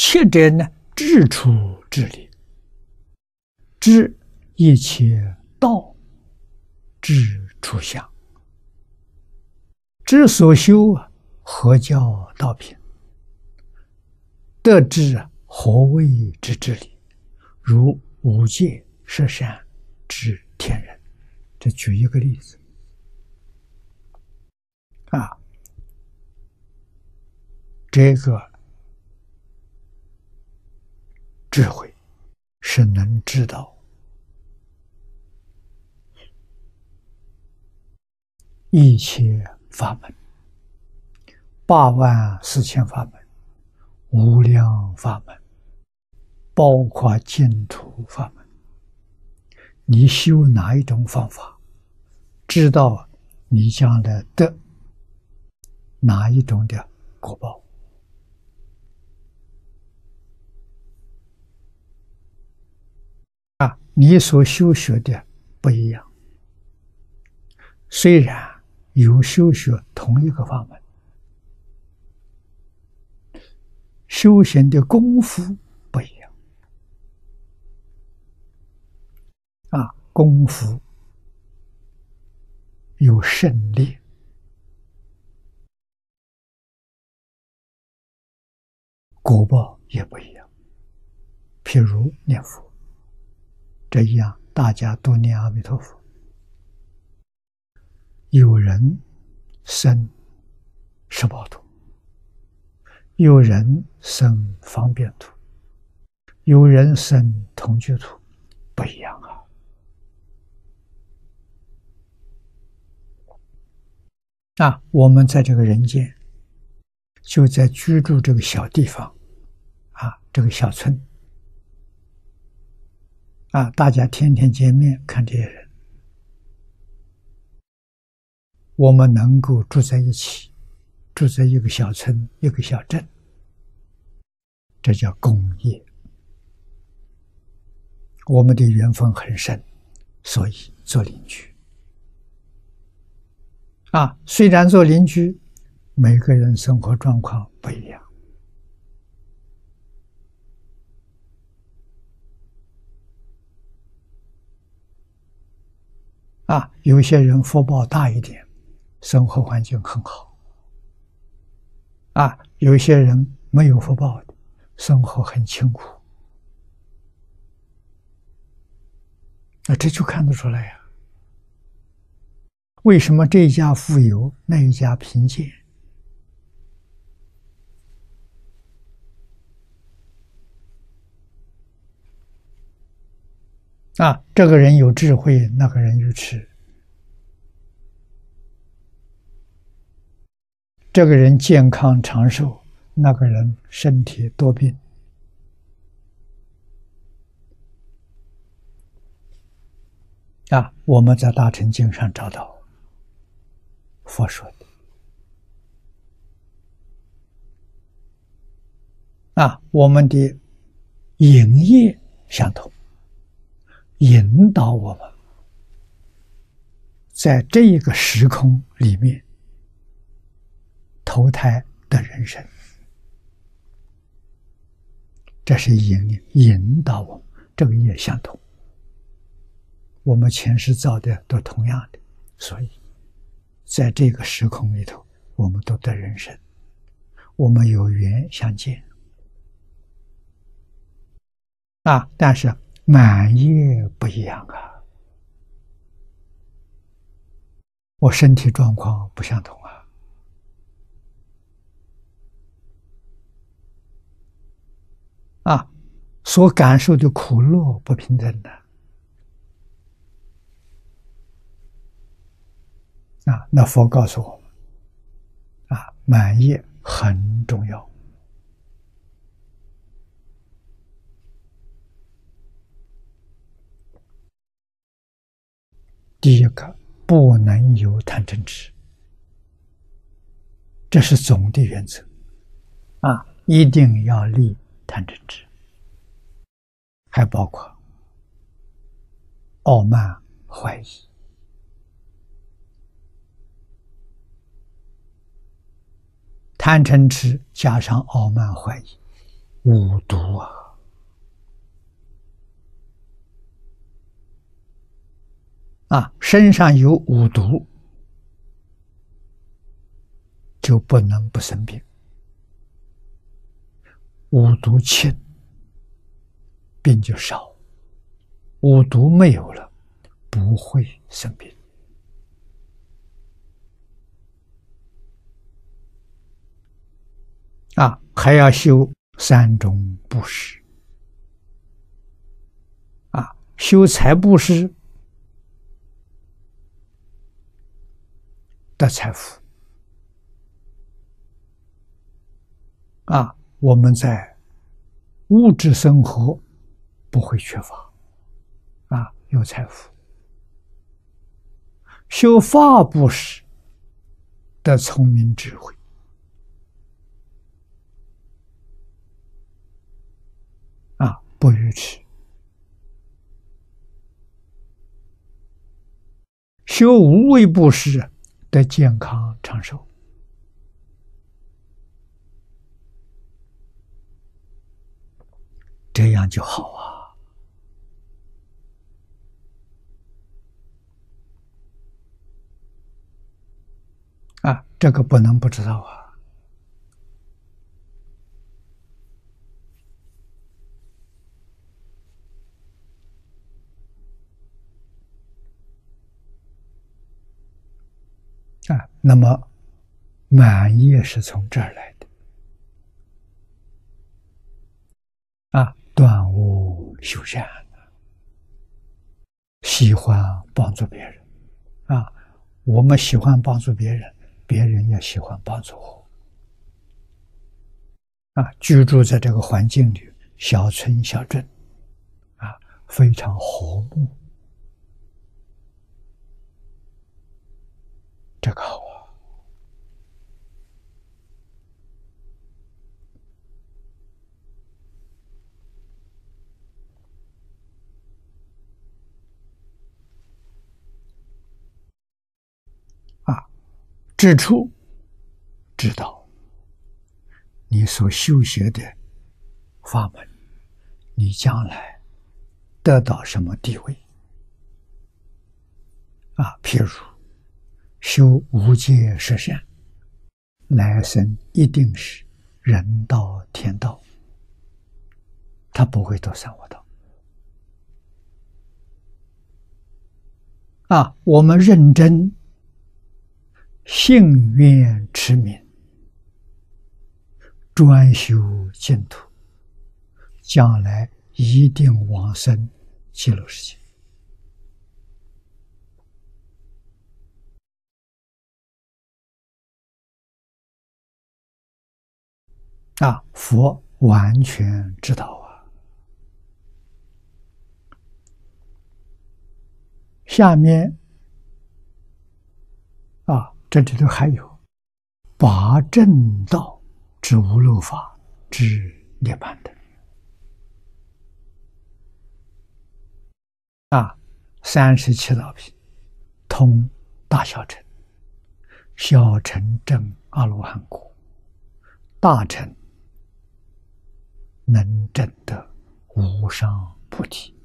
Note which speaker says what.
Speaker 1: 七者呢，智出智理，知一切道，智出相。知所修啊，何教道品？得知何谓之智理？如五戒、十善、之天人。这举一个例子啊，这个智慧是能知道一切法门，八万四千法门，无量法门，包括净土法门。你修哪一种方法，知道你将来得哪一种的果报你所修学的不一样，虽然有修学同一个法门，修行的功夫不一样。啊，功夫有胜利，果报也不一样。譬如念佛，这一样，大家都念阿弥陀佛。有人生十宝图，有人生方便图，有人生同居图，不一样啊。啊，我们在这个人间，就在居住这个小地方，啊，这个小村，啊，大家天天见面看这些人，我们能够住在一起，住在一个小村、一个小镇，这叫工业。我们的缘分很深，所以做邻居。啊，虽然做邻居，每个人生活状况不一样。啊，有些人福报大一点，生活环境很好。啊，有些人没有福报的，生活很清苦。那这就看得出来呀。为什么这一家富有，那一家贫贱？啊，这个人有智慧，那个人愚痴；这个人健康长寿，那个人身体多病。啊，我们在《大乘经》上找到。佛说的啊，我们的营业相同，引导我们在这一个时空里面投胎的人生，这是引领引导我们，这个也相同，我们前世造的都同样的，所以。在这个时空里头，我们都得人生，我们有缘相见啊！但是满意不一样啊，我身体状况不相同啊，啊，所感受的苦乐不平等的。啊，那佛告诉我们，啊，满意很重要。第一个，不能有贪嗔痴，这是总的原则。啊，一定要立贪嗔痴，还包括傲慢、怀疑。贪嗔痴加上傲慢怀疑，五毒啊！啊，身上有五毒，就不能不生病。五毒轻，病就少；五毒没有了，不会生病。啊，还要修三种布施。啊，修财布施的财富。啊，我们在物质生活不会缺乏，啊，有财富。修法布施的聪明智慧啊。不愚痴，修无为布施的健康长寿，这样就好啊！啊，这个不能不知道啊！啊，那么满意是从这儿来的。啊，断恶修善，喜欢帮助别人。啊，我们喜欢帮助别人，别人也喜欢帮助我。啊，居住在这个环境里，小村小镇啊，非常和睦。这个好啊！啊，指出知道你所修学的法门，你将来得到什么地位啊？譬如。修无界十善，来生一定是人道、天道，他不会走三恶道。啊，我们认真、信愿持名，专修净土，将来一定往生极乐世界。啊，佛完全知道啊。下面啊，这里头还有八正道之无漏法之涅槃的啊，三十七道品通大小乘，小乘正阿罗汉果，大乘。能证得无上菩提。